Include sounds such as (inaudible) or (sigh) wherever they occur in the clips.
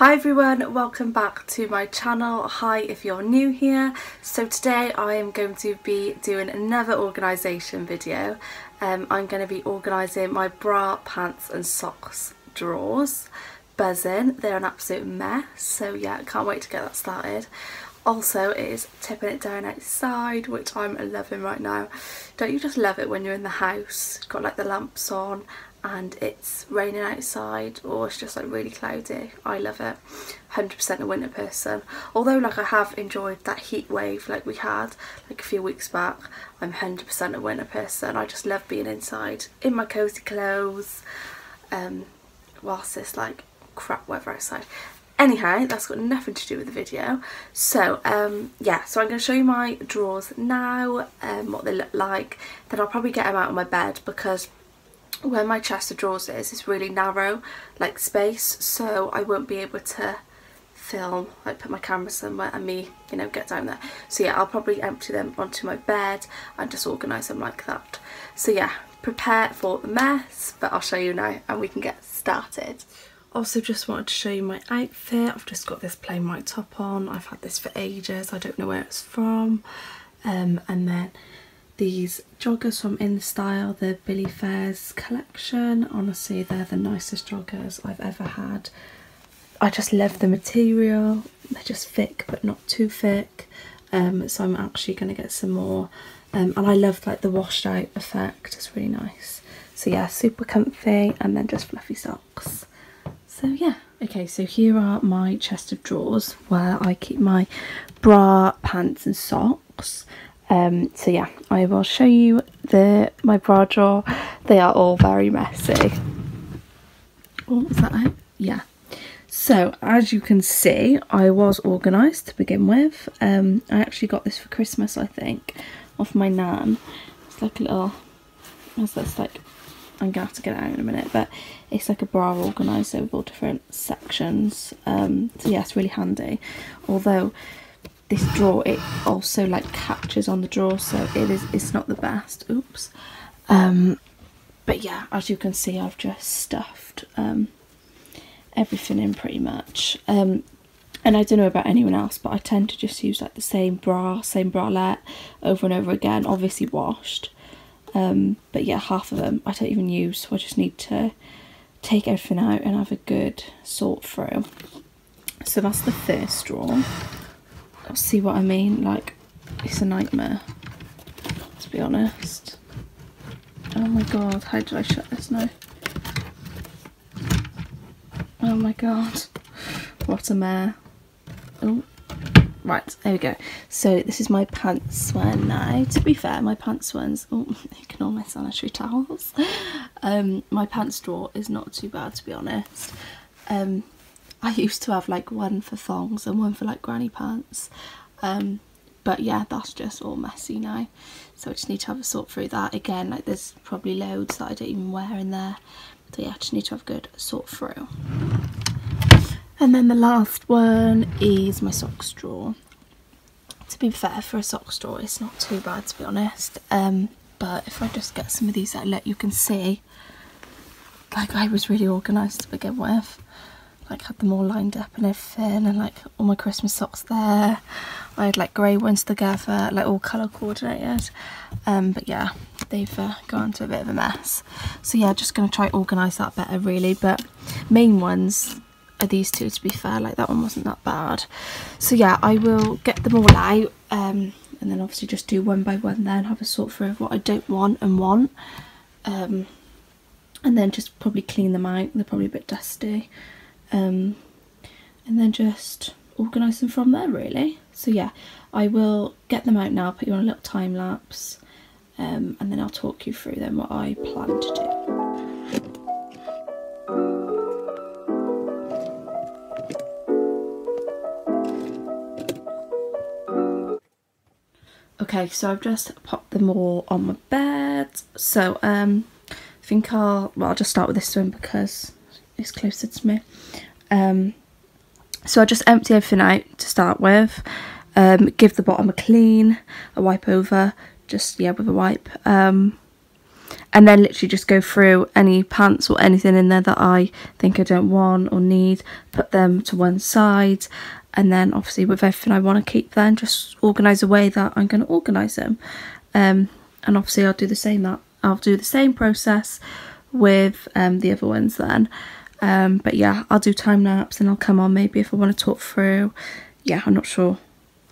Hi everyone, welcome back to my channel. Hi if you're new here. So today I am going to be doing another organisation video. Um, I'm going to be organising my bra, pants and socks drawers. Buzzing, they're an absolute mess so yeah, can't wait to get that started. Also it is tipping it down outside which I'm loving right now. Don't you just love it when you're in the house, got like the lamps on and it's raining outside or it's just like really cloudy. I love it. 100% a winter person. Although like I have enjoyed that heat wave like we had like a few weeks back, I'm 100% a winter person. I just love being inside in my cosy clothes um, whilst it's like crap weather outside. Anyhow, that's got nothing to do with the video. So, um, yeah, so I'm going to show you my drawers now, um, what they look like. Then I'll probably get them out of my bed because where my chest of drawers is is really narrow like space so I won't be able to film like put my camera somewhere and me you know get down there so yeah I'll probably empty them onto my bed and just organise them like that so yeah prepare for the mess but I'll show you now and we can get started also just wanted to show you my outfit I've just got this plain white top on I've had this for ages I don't know where it's from um, and then these joggers from InStyle, the Billie Faiers collection. Honestly, they're the nicest joggers I've ever had. I just love the material. They're just thick but not too thick. Um, so I'm actually going to get some more. Um, and I love like the washed out effect. It's really nice. So yeah, super comfy and then just fluffy socks. So yeah. Okay, so here are my chest of drawers where I keep my bra, pants and socks. Um, so yeah, I will show you the my bra drawer. They are all very messy. Oh, is that it? Yeah. So as you can see, I was organised to begin with. Um, I actually got this for Christmas, I think, off my nan. It's like a little, it's this like, I'm gonna have to get it out in a minute, but it's like a bra organiser with all different sections. Um, so yeah, it's really handy. Although this drawer it also like catches on the drawer so it is it's not the best oops um but yeah as you can see I've just stuffed um everything in pretty much um and I don't know about anyone else but I tend to just use like the same bra same bralette over and over again obviously washed um but yeah half of them I don't even use so I just need to take everything out and have a good sort through so that's the first drawer see what I mean? Like, it's a nightmare, to be honest. Oh my god, how did I shut this now? Oh my god, (laughs) what a mare. Oh, right, there we go. So this is my pants one now. To be fair, my pants ones, oh, ignore my sanitary towels. Um, my pants drawer is not too bad, to be honest. Um, I used to have like one for thongs and one for like granny pants. Um, but yeah, that's just all messy now. So I just need to have a sort through that. Again, like there's probably loads that I don't even wear in there. So yeah, I just need to have a good sort through. And then the last one is my socks drawer. To be fair, for a socks drawer, it's not too bad to be honest. Um, but if I just get some of these out, let you can see, like I was really organised to begin with like had them all lined up and everything and like all my Christmas socks there. I had like grey ones together, like all colour coordinated. Um, but yeah, they've uh, gone to a bit of a mess. So yeah, just going to try organise that better really. But main ones are these two to be fair, like that one wasn't that bad. So yeah, I will get them all out um, and then obviously just do one by one then, have a sort through of what I don't want and want. Um, and then just probably clean them out, they're probably a bit dusty um, and then just organise them from there really. So yeah, I will get them out now, put you on a little time lapse um, and then I'll talk you through then what I plan to do. Okay, so I've just popped them all on my bed. So um, I think I'll, well I'll just start with this one because it's closer to me. Um, so I just empty everything out to start with. Um, give the bottom a clean, a wipe over, just yeah with a wipe. Um, and then literally just go through any pants or anything in there that I think I don't want or need, put them to one side, and then obviously with everything I want to keep then just organise a way that I'm going to organise them. Um, and obviously I'll do the same that I'll do the same process with um, the other ones then. Um, but yeah, I'll do time lapse and I'll come on maybe if I want to talk through. Yeah, I'm not sure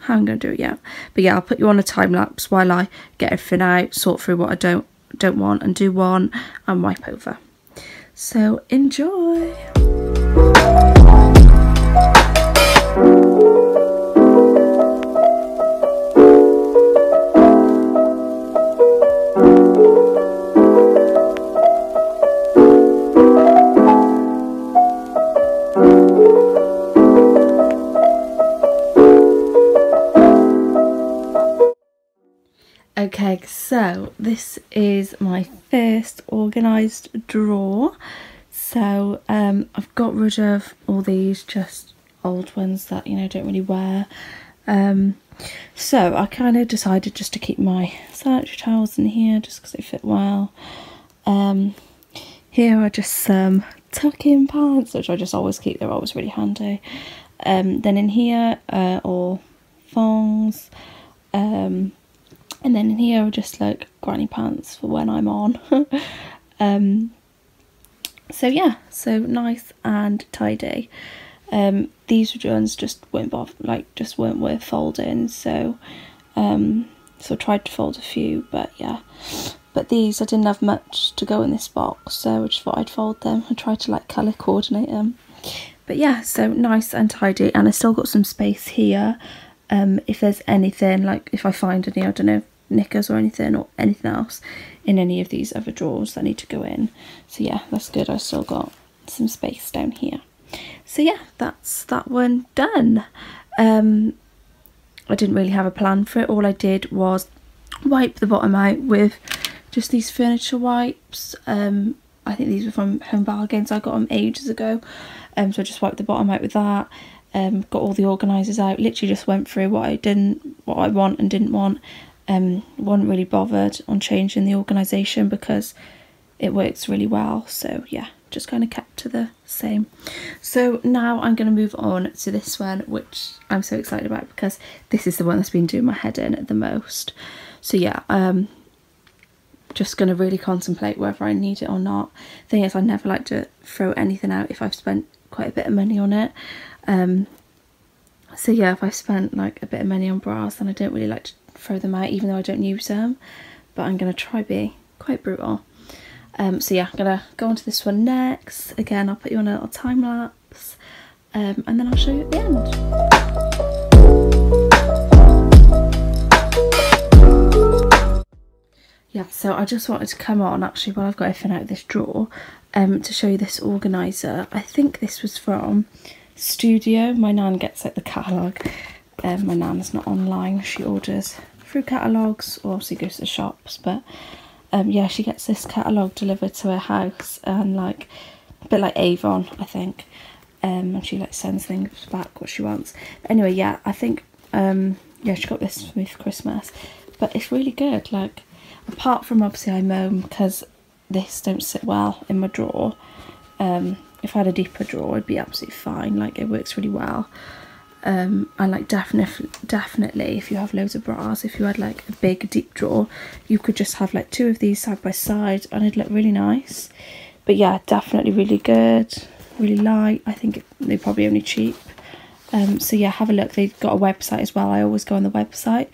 how I'm going to do it yet. But yeah, I'll put you on a time lapse while I get everything out, sort through what I don't don't want and do want and wipe over. So enjoy! Okay, so this is my first organised drawer. So um, I've got rid of all these just old ones that, you know, don't really wear. Um, so I kind of decided just to keep my sanitary towels in here just because they fit well. Um, here are just some tuck-in pants, which I just always keep. They're always really handy. Um, then in here are all thongs. Um, and then in here are just like granny pants for when I'm on. (laughs) um, so yeah, so nice and tidy. Um, these ones just weren't bother, like just weren't worth folding, so um, so I tried to fold a few, but yeah. But these I didn't have much to go in this box, so I just thought I'd fold them. I tried to like colour coordinate them. But yeah, so nice and tidy, and I still got some space here um, if there's anything, like if I find any, I don't know, knickers or anything or anything else in any of these other drawers that need to go in. So yeah, that's good. I still got some space down here. So yeah, that's that one done. Um, I didn't really have a plan for it. All I did was wipe the bottom out with just these furniture wipes. Um, I think these were from Home Bargains. I got them ages ago. Um, so I just wiped the bottom out with that um, got all the organisers out, literally just went through what I didn't, what I want and didn't want. Um, wasn't really bothered on changing the organisation because it works really well. So yeah, just kind of kept to the same. So now I'm going to move on to this one, which I'm so excited about because this is the one that's been doing my head in the most. So yeah, um, just going to really contemplate whether I need it or not. Thing is, I never like to throw anything out if I've spent quite a bit of money on it. Um, so yeah, if I spent like a bit of money on bras, then I don't really like to throw them out, even though I don't use them. But I'm going to try be quite brutal. Um, so yeah, I'm going to go on to this one next. Again, I'll put you on a little time lapse. Um, and then I'll show you at the end. yeah so I just wanted to come on actually while I've got everything out of this drawer um, to show you this organiser I think this was from Studio. My nan gets like the catalogue. Um, my nan's not online. She orders through catalogues or obviously goes to the shops. But um, yeah, she gets this catalogue delivered to her house and like a bit like Avon, I think. Um, and she like sends things back what she wants. But anyway, yeah, I think um, yeah, she got this for me for Christmas. But it's really good. Like apart from obviously I moan because this don't sit well in my drawer. Um, if I had a deeper drawer it'd be absolutely fine like it works really well. Um, and like definitely definitely if you have loads of bras if you had like a big deep drawer you could just have like two of these side by side and it'd look really nice. But yeah definitely really good really light. I think they're probably only cheap. Um, so yeah have a look. They've got a website as well. I always go on the website.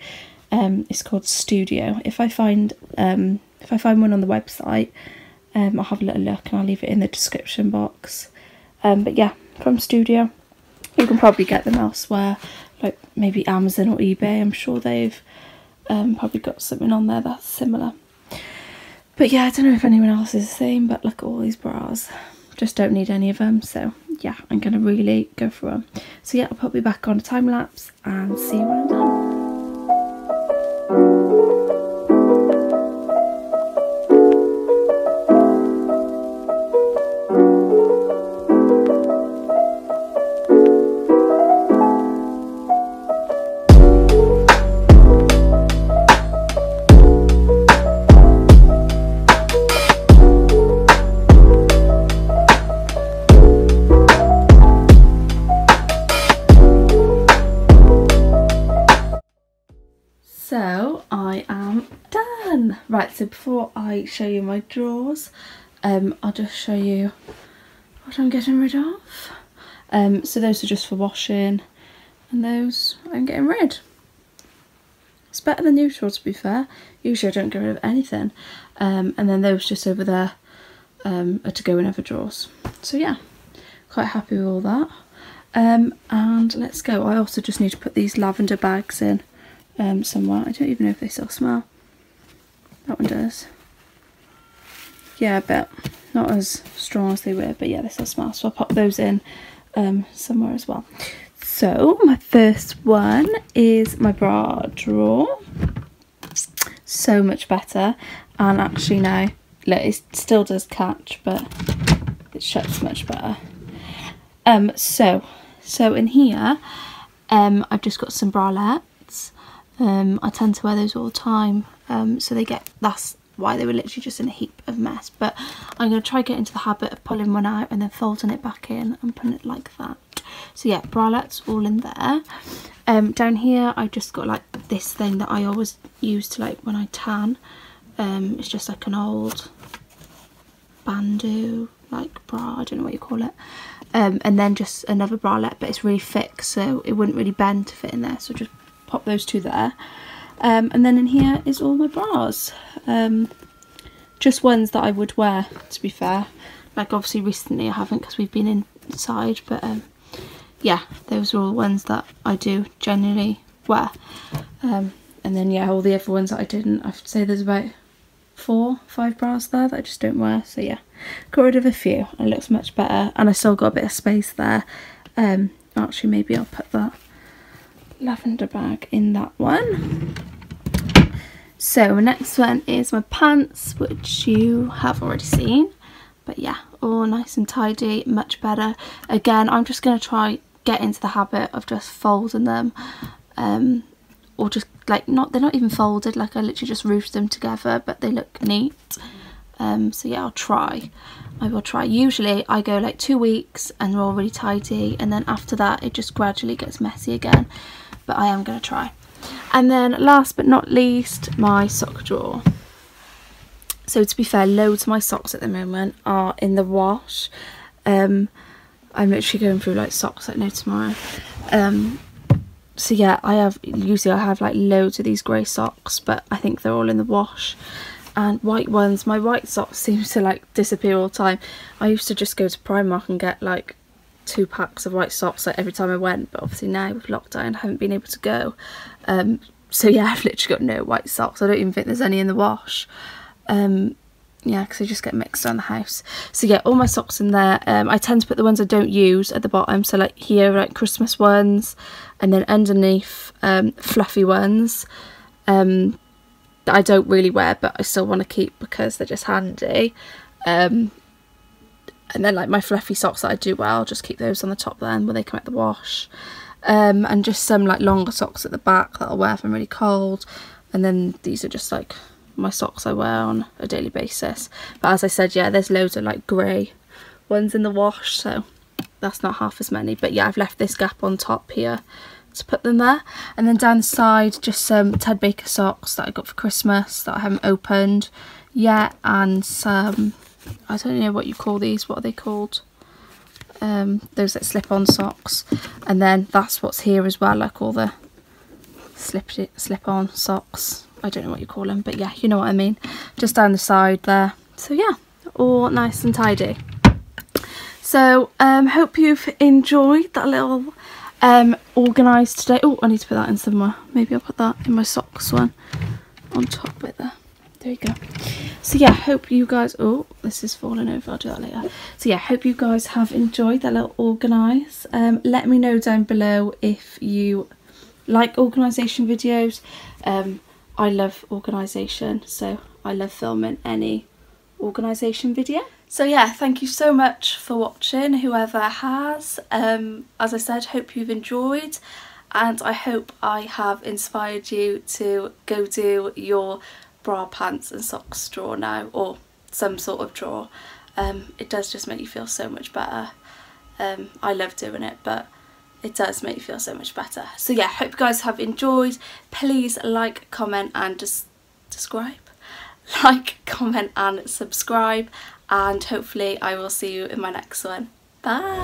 Um, it's called Studio. If I find um, if I find one on the website um, I'll have a little look and I'll leave it in the description box. Um, but yeah, from Studio, you can probably get them elsewhere, like maybe Amazon or eBay. I'm sure they've um, probably got something on there that's similar. But yeah, I don't know if anyone else is the same, but look at all these bras. Just don't need any of them, so yeah, I'm going to really go for them. So yeah, I'll me back on a time lapse and see you when I'm done. Show you my drawers, um, I'll just show you what I'm getting rid of. Um, so those are just for washing and those I'm getting rid. It's better than usual to be fair. Usually I don't get rid of anything. Um, and then those just over there um, are to go in other drawers. So yeah, quite happy with all that. Um, and let's go. I also just need to put these lavender bags in um, somewhere. I don't even know if they still smell. That one does. Yeah, but not as strong as they were, but yeah, they still smell. So I'll pop those in um, somewhere as well. So my first one is my bra drawer. So much better. And actually now, look, it still does catch, but it shuts much better. Um, so, so in here, um, I've just got some bralettes. Um, I tend to wear those all the time. Um, so they get, that's why they were literally just in a heap of mess. But I'm going to try get into the habit of pulling one out and then folding it back in and putting it like that. So yeah, bralettes all in there. Um, down here I just got like this thing that I always use to like when I tan. Um, it's just like an old bandeau like bra, I don't know what you call it. Um, and then just another bralette but it's really thick so it wouldn't really bend to fit in there so just pop those two there. Um, and then in here is all my bras. Um, just ones that I would wear to be fair. Like obviously recently I haven't because we've been inside but um, yeah, those are all ones that I do generally wear. Um, and then yeah, all the other ones that I didn't, I'd say there's about four, five bras there that I just don't wear. So yeah, got rid of a few. It looks much better, and I still got a bit of space there. Um, actually, maybe I'll put that lavender bag in that one. So next one is my pants, which you have already seen. But yeah, all nice and tidy, much better. Again, I'm just going to try get into the habit of just folding them um, or just like not they're not even folded like I literally just roofed them together but they look neat um, so yeah I'll try I will try usually I go like two weeks and they're all really tidy and then after that it just gradually gets messy again but I am going to try and then last but not least my sock drawer so to be fair loads of my socks at the moment are in the wash um, I'm literally going through like socks like no tomorrow. Um, so yeah, I have usually I have like loads of these grey socks, but I think they're all in the wash. And white ones, my white socks (laughs) seem to like disappear all the time. I used to just go to Primark and get like two packs of white socks like every time I went, but obviously now with lockdown I haven't been able to go. Um, so yeah, (laughs) I've literally got no white socks. I don't even think there's any in the wash. Um, yeah because they just get mixed around the house so yeah all my socks in there um, I tend to put the ones I don't use at the bottom so like here like Christmas ones and then underneath um, fluffy ones um, that I don't really wear but I still want to keep because they're just handy um, and then like my fluffy socks that I do wear just keep those on the top then when they come out the wash um, and just some like longer socks at the back that I'll wear if I'm really cold and then these are just like my socks I wear on a daily basis. But as I said, yeah, there's loads of like grey ones in the wash, so that's not half as many. But yeah, I've left this gap on top here to put them there. And then down the side, just some Ted Baker socks that I got for Christmas that I haven't opened yet. And some, I don't know what you call these, what are they called? Um, those that slip-on socks. And then that's what's here as well, like all the slip slip-on socks I don't know what you call them, but yeah, you know what I mean. Just down the side there. So yeah, all nice and tidy. So um, hope you've enjoyed that little um, organised today. Oh, I need to put that in somewhere. Maybe I'll put that in my socks one on top with there. There you go. So yeah, hope you guys, oh, this is falling over, I'll do that later. So yeah, hope you guys have enjoyed that little organise. Um, let me know down below if you like organisation videos. Um, I love organisation, so I love filming any organisation video. So yeah, thank you so much for watching, whoever has. Um, as I said, hope you've enjoyed and I hope I have inspired you to go do your bra, pants and socks drawer now or some sort of drawer. Um, it does just make you feel so much better. Um, I love doing it but it does make you feel so much better. So yeah, hope you guys have enjoyed. Please like, comment and just describe, (laughs) like, comment and subscribe and hopefully I will see you in my next one. Bye!